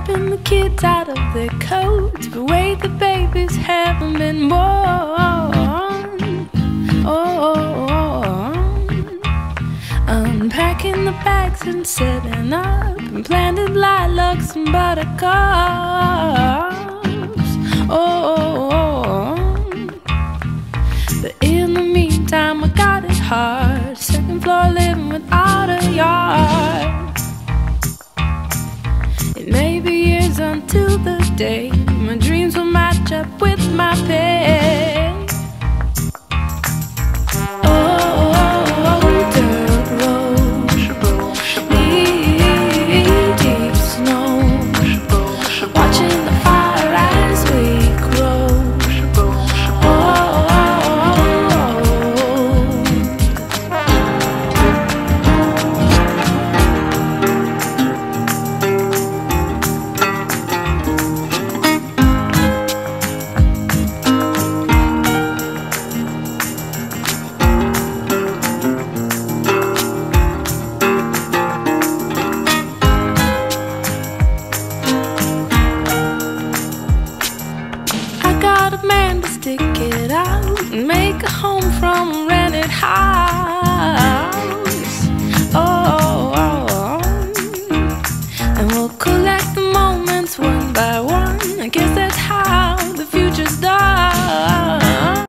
helping the kids out of their coats. But wait, the babies haven't been born. Oh, unpacking the bags and setting up, and planted lilacs and buttercups. Until the day my dreams will match up with my pay. stick it out and make a home from a rented house. Oh, oh, oh, and we'll collect the moments one by one.